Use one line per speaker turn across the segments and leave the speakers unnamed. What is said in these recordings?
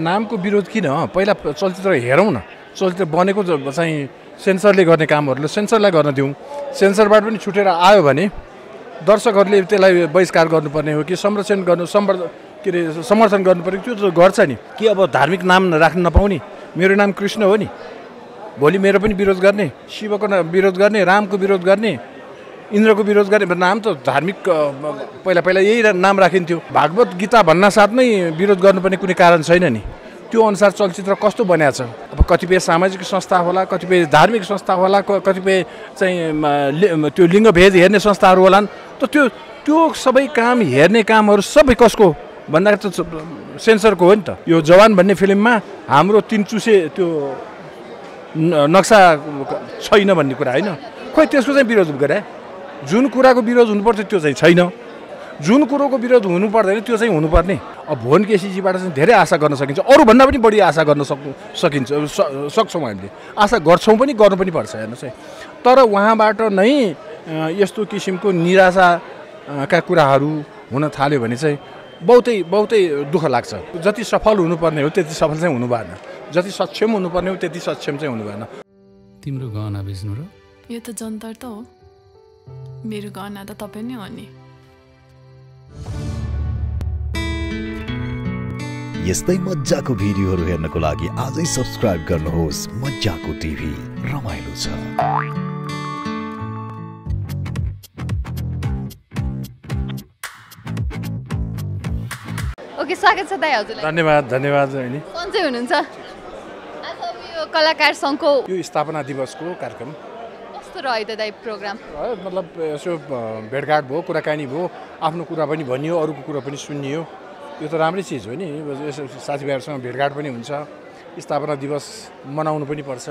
नामको विरोध किन? पहिला चलचित्र हेरौँ न। चलचित्र बनेको चाहिँ सेन्सरले गर्ने कामहरूलाई सेन्सरलाई गर्न दिउँ। सेन्सरबाट पनि छुटेर आयो भने दर्शकहरूले त्यसलाई बहिष्कार गर्नुपर्ने हो कि संरक्षण गर्नु सम्वर्ध के अरे समर्थन गर्नु पऱ्यो त्यो त गर्छ नि। कि अब धार्मिक नाम राख्न नपाउने? मेरो नाम कृष्ण हो नि। भोलि मेरो पनि विरोध गर्ने शिवको विरोध गर्ने रामको विरोध गर्ने। इन्द्रको विरोध गर्ने नाम त धार्मिक पहिला पहिला यही नाम राखिन्थ्यो। भागवत गीता भन्न साथमै विरोध गर्नुपर्ने कुनै कारण छैन नि। त्यो अनुसार चलचित्र कस्तो बनाएको छ अब कतिपय सामाजिक संस्था होला कतिपय धार्मिक संस्था होला कतिपय चाहिँ त्यो लिङ्गभेद हेर्ने संस्थाहरू होलान्। त त्यो त्यो सबै काम हेर्ने कामहरू सबै कसको? भन्दाखेरि त सेन्सरको हो नि त। यो जवान भन्ने फिल्ममा हाम्रो तिन चुसे त्यो न- नक्सा छैन भन्ने कुरा होइन। खोइ त्यसको चाहिँ विरोध गरे? जुन कुराको विरोध हुनुपर्छ त्यो चाहिँ छैन। जुन कुरोको विरोध हुनु पर्दैन त्यो चाहिँ हुनुपर्ने। अब भुवन केसीजीबाट चाहिँ धेरै आशा गर्न सकिन्छ। अरूभन्दा पनि बढी आशा गर्न सक्नु सकिन्छ स- सक्छौँ हामीले। आशा गर्छौँ पनि गर्नु पनि पर्छ हेर्नुहोस् है। तर उहाँबाट नै यस्तो किसिमको निराशाका कुराहरू हुन थाल्यो भने चाहिँ बहुतै बहुतै दुःख लाग्छ। जति सफल हुनुपर्ने हो त्यति सफल चाहिँ हुनु भएन। जति सक्षम हुनुपर्ने हो त्यति सक्षम चाहिँ हुनु भएन।
तिम्रो गहना बेच्नु र?
यो त जन्तर त हो। मेरो गहना त तपाईँ नै हो नि।
यस्तै मजाको भिडियोहरू हेर्नको लागि आजै सब्सक्राइब गर्नुहोस् मजाको टिभी रमाइलो छ।
ओके स्वागत छ दाइ हजुरलाई।
धन्यवाद धन्यवाद होइन
सन्चै हुनुहुन्छ। आज यो कलाकार सङ्घको
यो स्थापना दिवसको कार्यक्रम।
कस्तो रह्यो त दाइ प्रोग्राम?
मतलब यसो भेटघाट भयो कुराकानी भयो आफ्नो कुरा पनि भनियो अरूको कुरा पनि सुनियो। यो त राम्रै चिज हो नि। यसो साथीभाइहरूसँग भेटघाट पनि हुन्छ। स्थापना दिवस मनाउनु पनि पर्छ।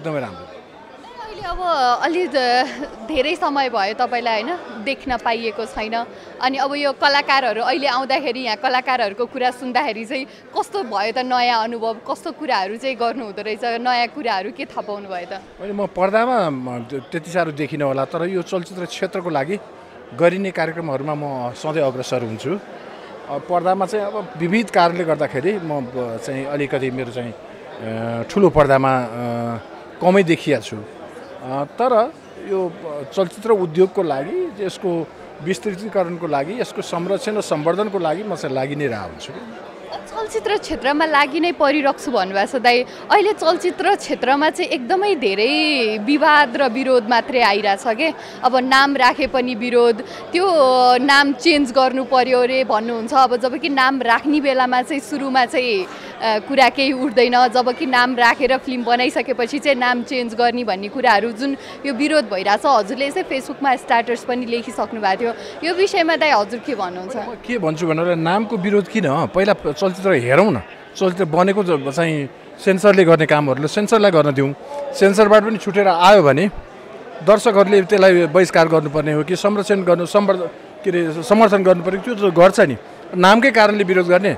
एकदमै राम्रो।
अब अलि धेरै समय भयो तपाईँलाई होइन देख्न पाइएको छैन। अनि अब यो कलाकारहरू अहिले आउँदाखेरि यहाँ कलाकारहरूको कुरा सुन्दाखेरि चाहिँ कस्तो भयो त नयाँ अनुभव कस्तो कुराहरू चाहिँ गर्नु हुँदो रहेछ नयाँ कुराहरू के थाहा पाउनु भयो त?
अहिले म पर्दामा त्यति साह्रो देखिनँ होला तर यो चलचित्र क्षेत्रको लागि गरिने कार्यक्रमहरूमा म सधैँ अग्रसर हुन्छु। पर्दामा चाहिँ अब विविध कारणले गर्दाखेरि म चाहिँ अलिकति मेरो चाहिँ ठुलो पर्दामा कमै देखिया तर यो चलचित्र उद्योगको लागि यसको विस्तृतीकरणको लागि यसको संरक्षण र सम्वर्धनको लागि म चाहिँ लागि नै रहेको हुन्छु।
चलचित्र क्षेत्रमा लागि नै परिरहन्छु भन्नुभएको छ दाइ अहिले चलचित्र क्षेत्रमा चाहिँ एकदमै धेरै विवाद र विरोध मात्रै आइरहेछ के? अब नाम राखे पनि विरोध। त्यो नाम चेन्ज गर्नु पर्यो अरे भन्नुहुन्छ। अब जब कि नाम राख्ने बेलामा चाहिँ सुरुमा चाहिँ कुरा केही उठ्दैन। जब कि नाम राखेर फिल्म बनाइसकेपछि चाहिँ नाम चेन्ज गर्ने भन्ने कुराहरू जुन यो विरोध भइरहेछ हजुरले चाहिँ फेसबुकमा स्टाटस पनि लेखिसक्नु भएको थियो। यो विषयमा दाइ हजुर के भन्नुहुन्छ?
के भन्छु भनेर नामको विरोध किन? पहिला चलचित्र हेरौँ न। चलचित्र बनेको चाहिँ सेन्सरले गर्ने कामहरूलाई सेन्सरलाई गर्न दिउँ। सेन्सरबाट पनि छुटेर आयो भने दर्शकहरूले त्यसलाई बहिष्कार गर्नुपर्ने हो कि संरक्षण गर्नु सम्वर्ध के अरे समर्थन गर्नु पऱ्यो त्यो त गर्छ नि। नामकै कारणले विरोध गर्ने।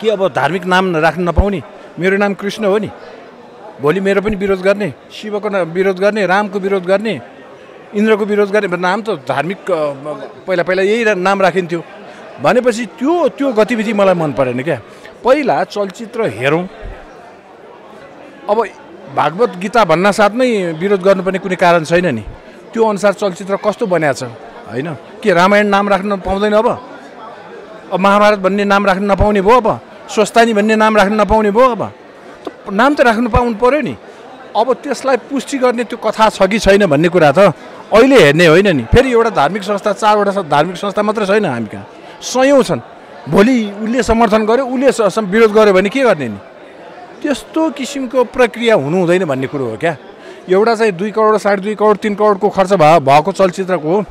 कि अब धार्मिक नाम राख्न नपाउने। मेरो नाम कृष्ण हो नि। भोलि मेरो पनि विरोध गर्ने शिवको विरोध गर्ने रामको विरोध गर्ने इन्द्रको विरोध गर्ने। नाम त धार्मिक पहिला पहिला यही नाम राखिन्थ्यो। भनेपछि त्यो त्यो गतिविधि मलाई मन परेन क्या। पहिला चलचित्र हेरौँ। अब भागवत गीता भन्न साथमै विरोध गर्नुपर्ने कुनै कारण छैन नि। त्यो अनुसार चलचित्र कस्तो बनाएको छ होइन? के रामायण नाम राख्न पाउँदैन अब? अब महाभारत भन्ने नाम राख्न नपाउने भयो अब? स्वस्तानी भन्ने नाम राख्न नपाउने भयो अब? त नाम त राख्नु पाउनु पऱ्यो नि। अब त्यसलाई पुष्टि गर्ने त्यो कथा छ कि छैन भन्ने कुरा त अहिले हेर्ने होइन नि। फेरि एउटा धार्मिक संस्था चारवटा धार्मिक संस्था मात्रै छैन हामी कहाँ। सयौँ छन्। भोलि उसले समर्थन गर्यो उसले विरोध गर्यो भने के गर्ने नि? त्यस्तो किसिमको प्रक्रिया हुनु हुँदैन भन्ने कुरो हो क्या। एउटा चाहिँ दुई करोड साढे दुई करोड तिन करोडको खर्च भयो भएको चलचित्रको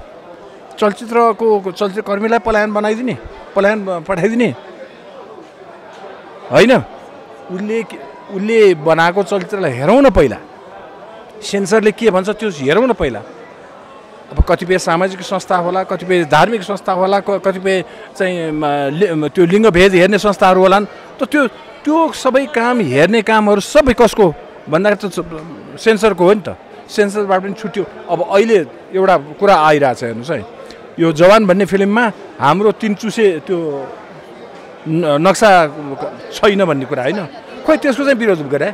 चलचित्रको चलचित्र कर्मीलाई पलायन बनाइदिने पलायन पठाइदिने। होइन? उसले उसले बनाएको चलचित्रलाई हेरौँ न पहिला। सेन्सरले के भन्छ त्यो हेरौँ न पहिला। अब कतिपय सामाजिक संस्था होला कतिपय धार्मिक संस्था होला कतिपय चाहिँ त्यो लिङ्गभेद हेर्ने संस्थाहरू होलान्। त त्यो त्यो सबै काम हेर्ने कामहरू सबै कसको? भन्दाखेरि त सेन्सरको हो नि त। सेन्सरबाट पनि छुट्यो। अब अहिले एउटा कुरा आइरहेछ हेर्नुहोस् है। यो जवान भन्ने फिल्ममा हाम्रो तिन चुसे त्यो नक्सा छैन भन्ने कुरा होइन। खोइ त्यसको चाहिँ विरोध गरे?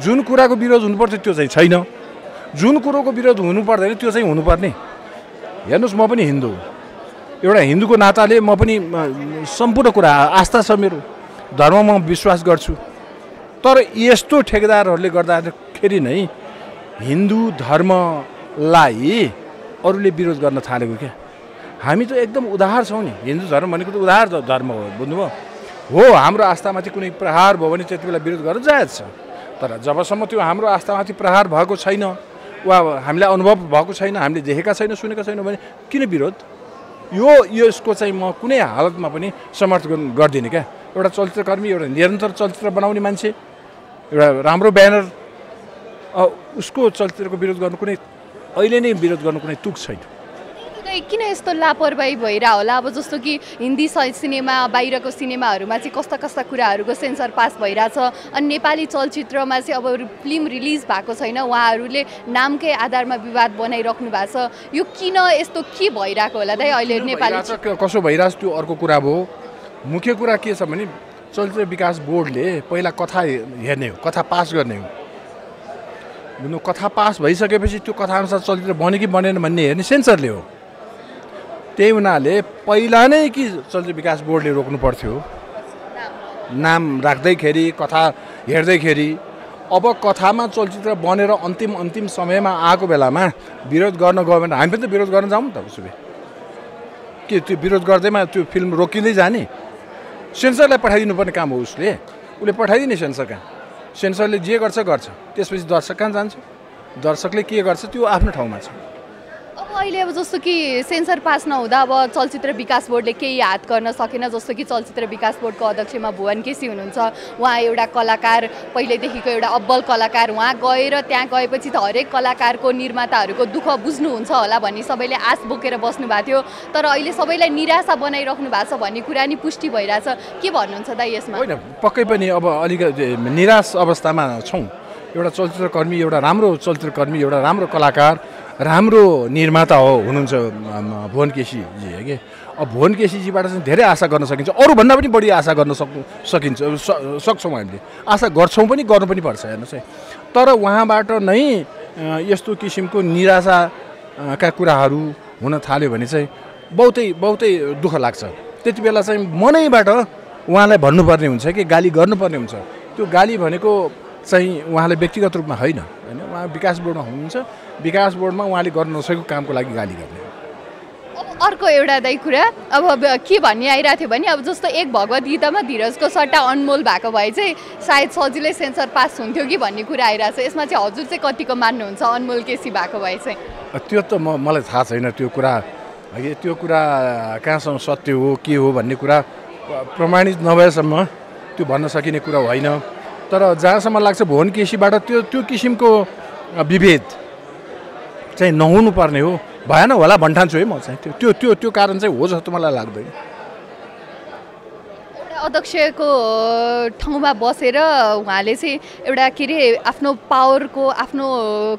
जुन कुराको विरोध हुनुपर्छ त्यो चाहिँ छैन। जुन कुरोको विरोध हुनु पर्दैन त्यो चाहिँ हुनुपर्ने। हेर्नुहोस् म पनि हिन्दू एउटा हिन्दूको नाताले म पनि सम्पूर्ण कुरा आस्था छ मेरो। धर्ममा विश्वास गर्छु। तर यस्तो ठेकेदारहरूले गर्दाखेरि नै हिन्दू धर्मलाई अरूले विरोध गर्न थालेको क्या? हामी त एकदम उदार छौँ नि। हिन्दू धर्म भनेको त उदार ध- धर्म हो बुझ्नुभयो? हो हाम्रो आस्थामाथि कुनै प्रहार भयो भने त्यति बेला विरोध गर्न जायज छ। तर जबसम्म त्यो हाम्रो आस्थामाथि प्रहार भएको छैन वा हामीलाई अनुभव भएको छैन हामीले देखेका छैन सुनेका छैनौँ भने किन विरोध? यो यसको चाहिँ म कुनै हालतमा पनि समर्थन गर्दिनँ क्या। एउटा चलचित्रकर्मी एउटा निरन्तर चलचित्र बनाउने मान्छे एउटा राम्रो ब्यानर उसको चलचित्रको विरोध गर्नु कुनै अहिले नै विरोध गर्नु कुनै तुक छैन।
किन यस्तो लापरवाही भइरह होला अब जस्तो कि हिन्दी सिनेमा बाहिरको सिनेमाहरूमा चाहिँ कस्ता कस्ता कुराहरूको सेन्सर पास भइरहेछ। अनि नेपाली चलचित्रमा चाहिँ अब फिल्म रिलिज भएको छैन। उहाँहरूले नामकै आधारमा विवाद बनाइराख्नु भएको छ। यो किन यस्तो के भइरहेको होला दाइ अहिले नेपाली
कसो भइरहेछ त्यो अर्को कुरा भयो मुख्य कुरा के छ भने चलचित्र विकास बोर्डले पहिला कथा हेर्ने हो कथा पास गर्ने हो। बुझ्नु कथा पास भइसकेपछि त्यो कथाअनुसार चलचित्र बन्यो कि बनेन भन्ने हेर्ने सेन्सरले हो। त्यही हुनाले पहिला नै कि चलचित्र विकास बोर्डले रोक्नु पर्थ्यो? नाम राख्दैखेरि कथा हेर्दैखेरि अब कथामा चलचित्र बनेर अन्तिम अन्तिम समयमा आएको बेलामा विरोध गर्न गयो भने हामी पनि त विरोध गर्न जाउँ त उसो भए के त्यो विरोध गर्दैमा त्यो फिल्म रोकिँदै जाने? सेन्सरलाई पठाइदिनु पर्ने काम हो उसले। उसले पठाइदिने सेन्सर कहाँ? सेन्सरले जे गर्छ गर्छ। त्यसपछि दर्शक कहाँ जान्छ? दर्शकले के गर्छ त्यो आफ्नो ठाउँमा छ।
अहिले अब जस्तो कि सेन्सर पास नहुँदा अब चलचित्र विकास बोर्डले केही हात गर्न सकेन जस्तो कि चलचित्र विकास बोर्डको अध्यक्षमा भुवन केसी हुनुहुन्छ। उहाँ एउटा कलाकार पहिल्यैदेखिको एउटा अब्बल कलाकार उहाँ गएर त्यहाँ गएपछि त हरेक कलाकारको निर्माताहरूको दुःख बुझ्नुहुन्छ होला भन्ने सबैले आश बोकेर बस्नु भएको थियो। तर अहिले सबैलाई निराशा बनाइराख्नु भएको छ भन्ने कुरा नि पुष्टि भइरहेछ। के भन्नुहुन्छ दाइ यसमा?
होइन पक्कै पनि अब अलिकति निराश अवस्थामा छौँ। एउटा चलचित्रकर्मी एउटा राम्रो चलचित्रकर्मी एउटा राम्रो कलाकार राम्रो निर्माता हो हुनुहुन्छ भुवन केसीजी है कि अब भुवन केसीजीबाट चाहिँ धेरै आशा गर्न सकिन्छ। अरूभन्दा पनि बढी आशा गर्न सक्नु सकिन्छ सक्छौँ हामीले। आशा गर्छौँ पनि गर्नु पनि पर्छ हेर्नुहोस् है। तर उहाँबाट नै यस्तो किसिमको निराशाका कुराहरू हुन थाल्यो भने चाहिँ बहुतै बहुतै दुःख लाग्छ। त्यति बेला चाहिँ मनैबाट उहाँलाई भन्नुपर्ने हुन्छ कि गाली गर्नुपर्ने हुन्छ। त्यो गाली भनेको चाहिँ उहाँलाई व्यक्तिगत रूपमा होइन होइन? उहाँ विकास बोर्डमा हुनुहुन्छ। विकास बोर्डमा उहाँले गर्न नसकेको कामको लागि गाली गर्ने।
अर्को एउटा दाइ कुरा अब के भन्ने आइरहेको थियो भने अब जस्तो एक भगवत गीतामा धीरजको सट्टा अनमोल भएको भए चाहिँ सायद सजिलै सेन्सर पास हुन्थ्यो कि भन्ने कुरा आइरहेको छ। यसमा चाहिँ हजुर चाहिँ कतिको मान्नुहुन्छ अनमोल केसी भएको भए चाहिँ?
त्यो त म मलाई थाहा छैन त्यो कुरा। है त्यो कुरा कहाँसम्म सत्य हो के हो भन्ने कुरा प्रमाणित नभएसम्म त्यो भन्न सकिने कुरा होइन। तर जहाँसम्म लाग्छ भुवन केसीबाट त्यो त्यो किसिमको विभेद चाहिँ नहुनु पर्ने हो। भएन होला भन्ठान्छु है म चाहिँ। त्यो त्यो त्यो त्यो कारण चाहिँ हो जस्तो मलाई लाग्दैन।
अध्यक्षको ठाउँमा बसेर उहाँले चाहिँ एउटा के अरे आफ्नो पावरको आफ्नो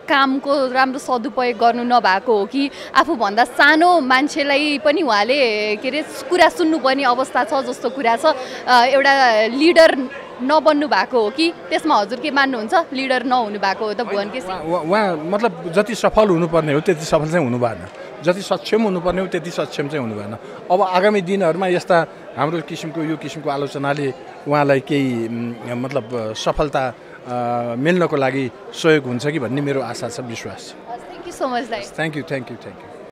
कामको राम्रो सदुपयोग गर्नु नभएको हो कि आफूभन्दा सानो मान्छेलाई पनि उहाँले के अरे कुरा सुन्नुपर्ने अवस्था छ जस्तो कुरा छ। एउटा लिडर नबन्नु भएको हो कि? त्यसमा हजुर के मान्नुहुन्छ? लिडर नहुनु भएको हो त भुवन केसी
उहाँ मतलब जति सफल हुनुपर्ने हो त्यति सफल चाहिँ हुनु भएन। जति सक्षम हुनुपर्ने हो त्यति सक्षम चाहिँ हुनु भएन। अब आगामी दिनहरूमा यस्ता हाम्रो किसिमको यो किसिमको आलोचनाले उहाँलाई केही मतलब सफलता मिल्नको लागि सहयोग हुन्छ कि भन्ने मेरो आशा छ विश्वास छ।
थ्याङ्क यू सो मच दाइ
thank you thank you thank you